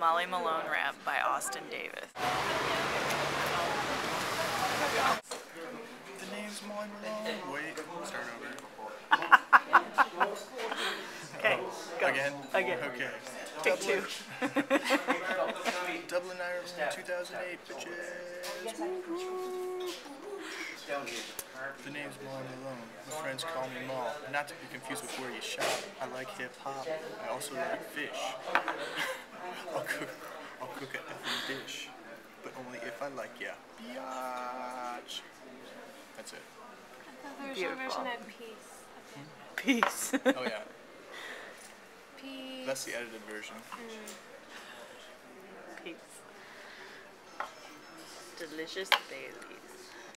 Molly Malone rap by Austin Davis. The name's Molly Malone. Wait, start over. Okay, go. Again? Again. Okay. Take two. Dublin, Ireland, 2008, bitches. The name's Molly Malone. My friends call me Maul. Not to be confused with where you shop. I like hip hop. I also like fish. Like ya. Biatch. That's it. The original Beautiful. version had peace. Peace. Oh yeah, Peace. that's the edited version. Mm. Peace. Delicious Baileys.